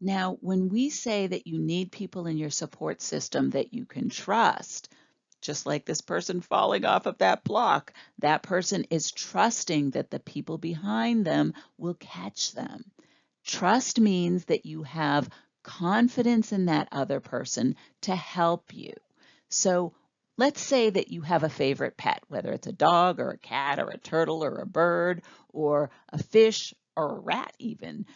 Now, when we say that you need people in your support system that you can trust, just like this person falling off of that block, that person is trusting that the people behind them will catch them. Trust means that you have confidence in that other person to help you. So let's say that you have a favorite pet, whether it's a dog or a cat or a turtle or a bird or a fish or a rat even.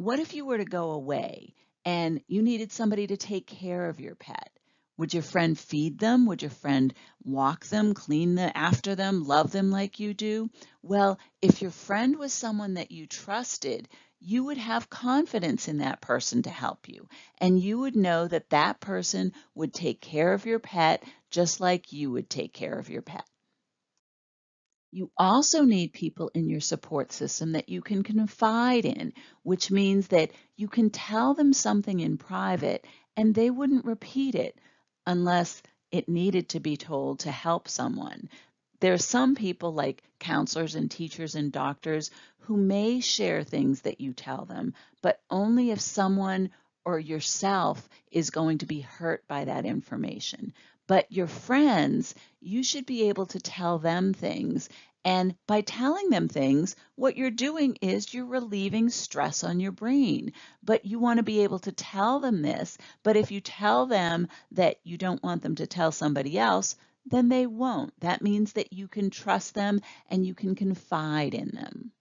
What if you were to go away and you needed somebody to take care of your pet? Would your friend feed them? Would your friend walk them, clean them after them, love them like you do? Well, if your friend was someone that you trusted, you would have confidence in that person to help you. And you would know that that person would take care of your pet just like you would take care of your pet. You also need people in your support system that you can confide in, which means that you can tell them something in private and they wouldn't repeat it unless it needed to be told to help someone. There are some people like counselors and teachers and doctors who may share things that you tell them, but only if someone or yourself is going to be hurt by that information. But your friends, you should be able to tell them things. And by telling them things, what you're doing is you're relieving stress on your brain. But you want to be able to tell them this. But if you tell them that you don't want them to tell somebody else, then they won't. That means that you can trust them and you can confide in them.